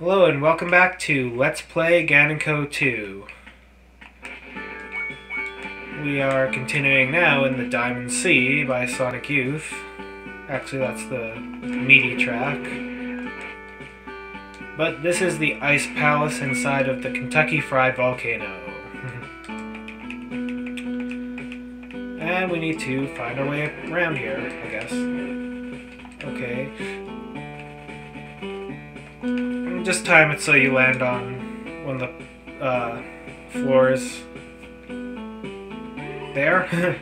Hello and welcome back to Let's Play Ganonco 2. We are continuing now in the Diamond Sea by Sonic Youth. Actually, that's the meaty track. But this is the Ice Palace inside of the Kentucky Fried Volcano. and we need to find our way around here, I guess. Okay. Just time it's so you land on one of the uh, floors there.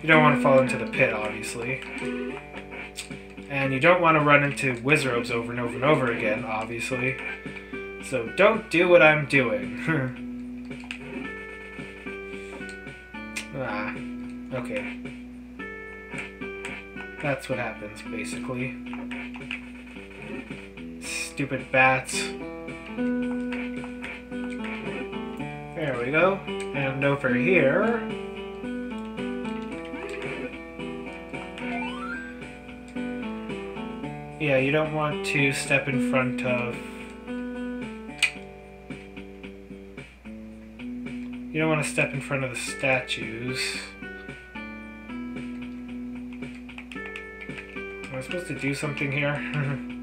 you don't want to fall into the pit, obviously. And you don't want to run into Wizrobes over and over and over again, obviously. So don't do what I'm doing. ah, okay. That's what happens, basically. Stupid bats. There we go. And over here... Yeah, you don't want to step in front of... You don't want to step in front of the statues. Am I supposed to do something here?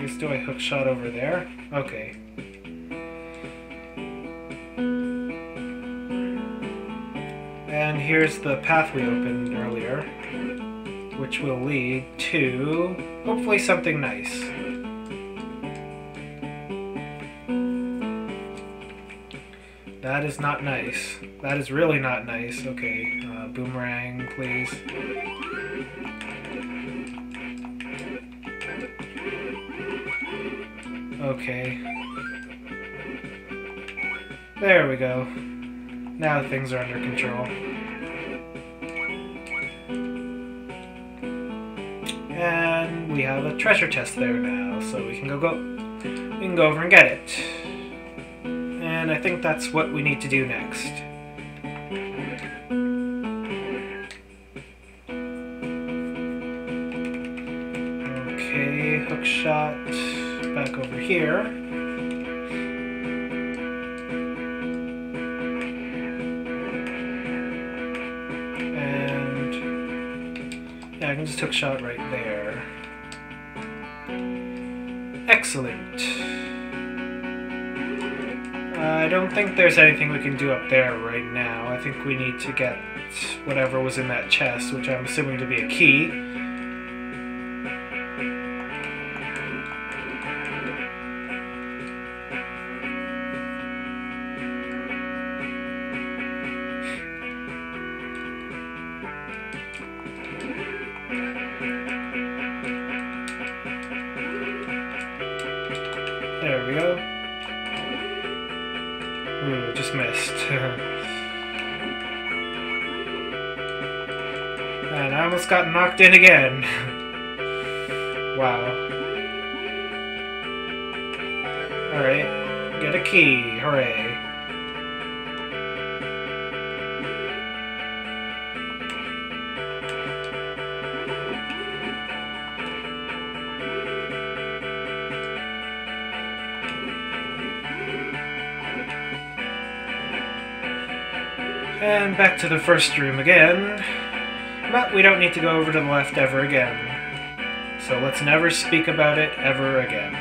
guess do I hook shot over there? Okay. And here's the path we opened earlier which will lead to hopefully something nice. That is not nice. That is really not nice. Okay, uh, boomerang, please. Okay. There we go. Now things are under control. And we have a treasure chest there now, so we can go go we can go over and get it. And I think that's what we need to do next. Okay, hook shot over here. And yeah, I can just hook shot right there. Excellent. I don't think there's anything we can do up there right now. I think we need to get whatever was in that chest, which I'm assuming to be a key. Missed. and I almost got knocked in again. wow. Alright, get a key, hooray. And back to the first room again. But we don't need to go over to the left ever again. So let's never speak about it ever again.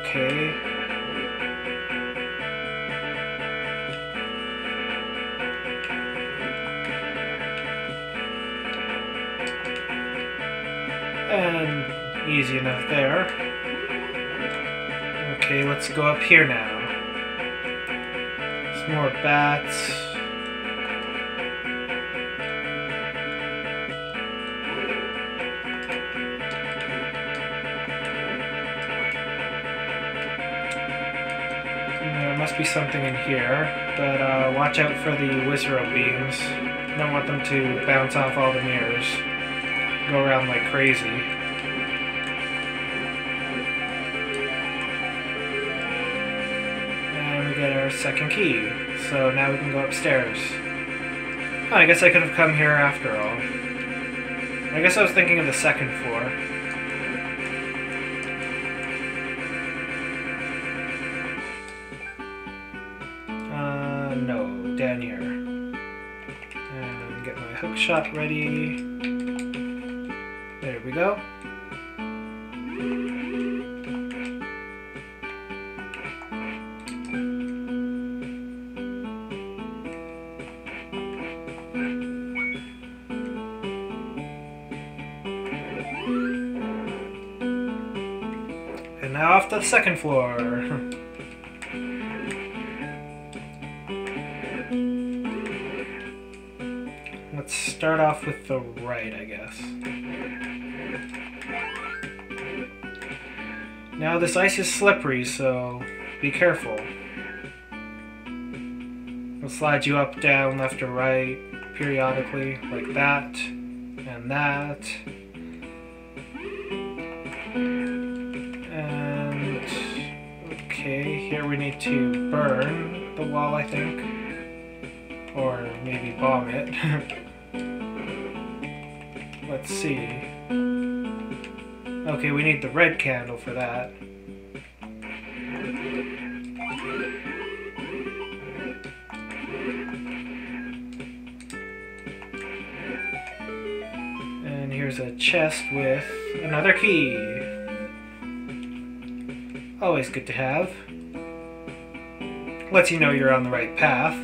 Okay. And easy enough there. Okay, let's go up here now. Some more bats. There must be something in here, but uh, watch out for the Wizrobe beams. Don't want them to bounce off all the mirrors. Go around like crazy. Second key. So now we can go upstairs. Oh, I guess I could have come here after all. I guess I was thinking of the second floor. Uh, no, down here. And get my hook shot ready. There we go. The second floor. Let's start off with the right, I guess. Now this ice is slippery, so be careful. It'll slide you up, down, left or right, periodically, like that, and that. Here we need to burn the wall, I think, or maybe bomb it. Let's see. Okay, we need the red candle for that. And here's a chest with another key. Always good to have. Lets you know you're on the right path.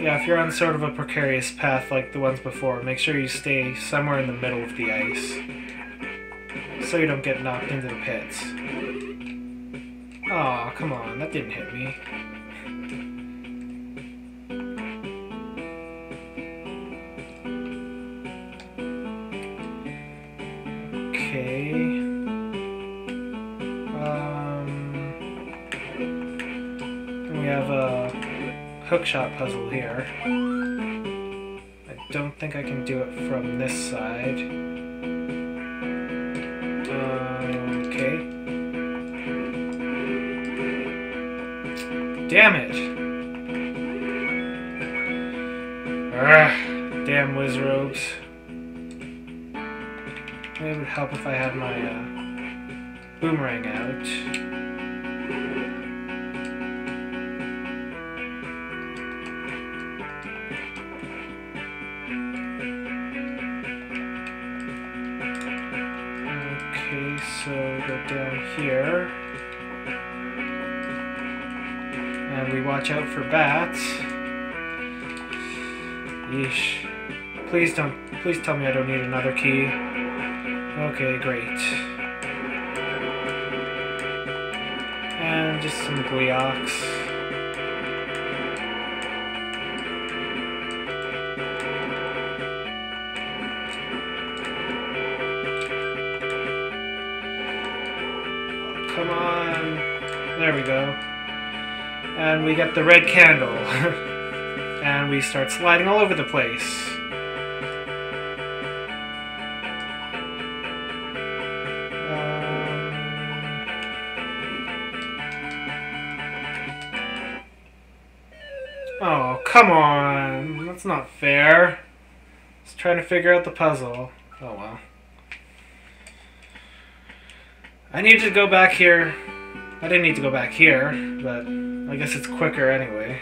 Yeah, if you're on sort of a precarious path like the ones before, make sure you stay somewhere in the middle of the ice. So you don't get knocked into the pits. Aw, come on, that didn't hit me. Okay. Um, we have a hookshot puzzle here. I don't think I can do it from this side. Damn it! Ugh, damn Wizrobes. It would help if I had my uh, boomerang out. And we watch out for bats. Yeesh. Please don't, please tell me I don't need another key. Okay, great. And just some Gleeoks. Come on. There we go. And we get the red candle. and we start sliding all over the place. Um, Oh, come on. That's not fair. Just trying to figure out the puzzle. Oh well. I need to go back here. I didn't need to go back here, but I guess it's quicker anyway.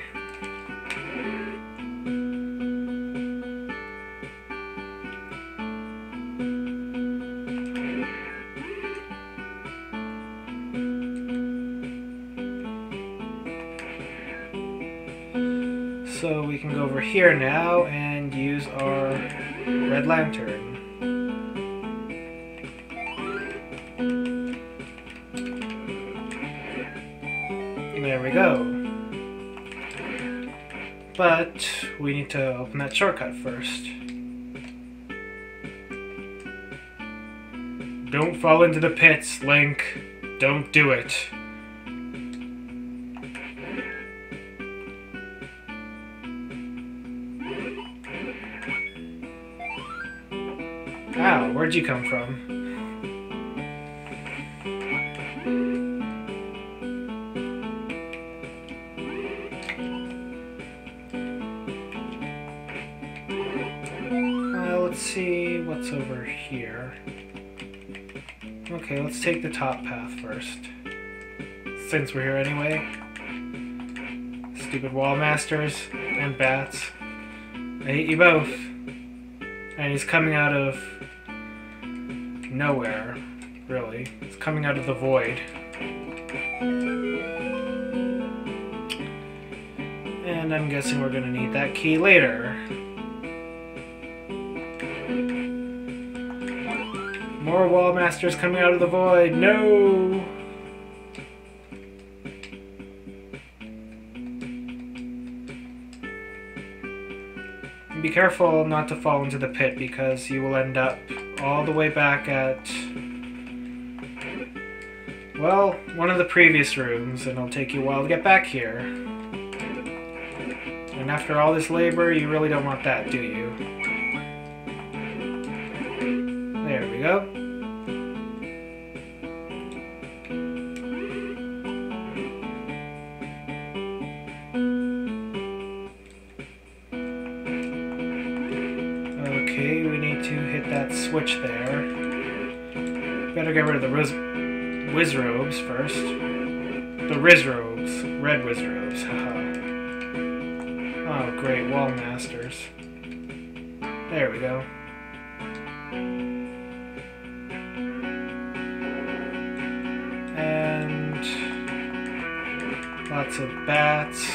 So we can go over here now and use our red lantern. There we go. But we need to open that shortcut first. Don't fall into the pits, Link. Don't do it. Wow, where'd you come from? Here. Okay, let's take the top path first. Since we're here anyway. Stupid wall masters and bats. I hate you both. And he's coming out of nowhere, really. It's coming out of the void. And I'm guessing we're gonna need that key later. More wall masters coming out of the void. No! Be careful not to fall into the pit because you will end up all the way back at, well, one of the previous rooms and it'll take you a while to get back here. And after all this labor, you really don't want that, do you? There we go. That switch there. Better get rid of the Riz Wizrobes first. The Rizrobes. Red Wizrobes, haha. oh, great, Wall Masters. There we go. And lots of bats.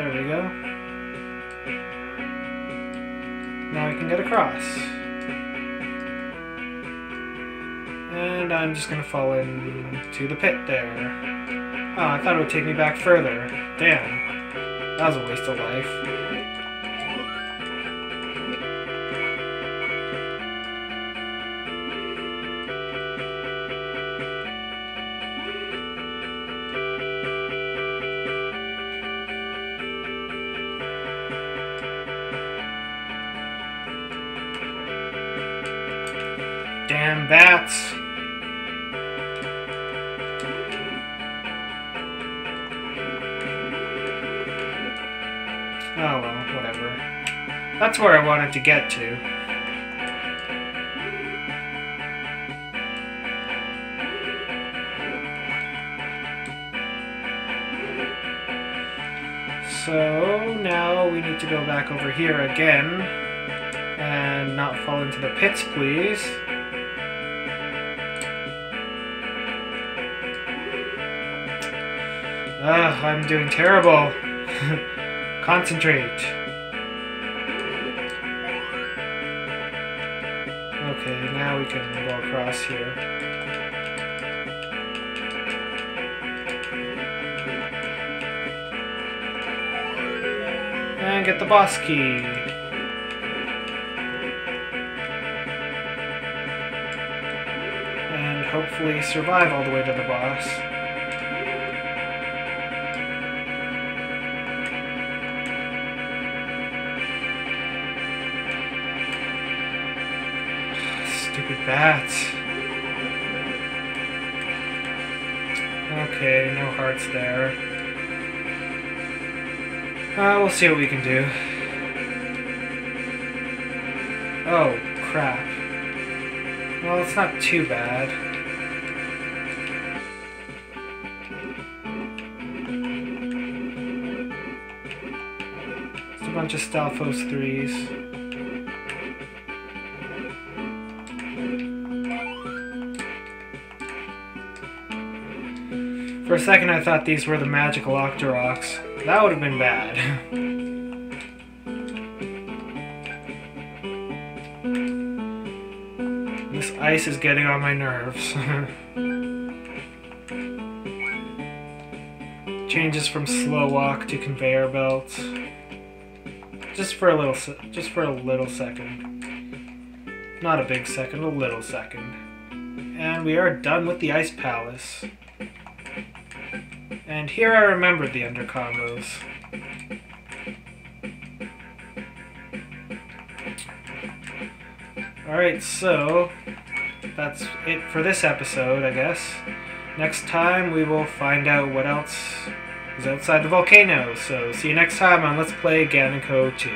There we go. Now we can get across. And I'm just gonna fall into the pit there. Oh, I thought it would take me back further. Damn. That was a waste of life. Damn bats. Oh well, whatever. That's where I wanted to get to. So now we need to go back over here again and not fall into the pits, please. Ugh, I'm doing terrible. Concentrate. Okay, now we can go across here. And get the boss key. And hopefully survive all the way to the boss. Bats. Okay, no hearts there. Uh, we'll see what we can do. Oh, crap. Well, it's not too bad. It's a bunch of Stalfos 3s. For a second I thought these were the magical Octoroks. That would have been bad. this ice is getting on my nerves. Changes from slow walk to conveyor belts. Just for a little just for a little second. Not a big second, a little second. And we are done with the Ice Palace. And here I remembered the under combos. Alright, so that's it for this episode, I guess. Next time we will find out what else is outside the volcano. So see you next time on Let's Play Ganonco 2.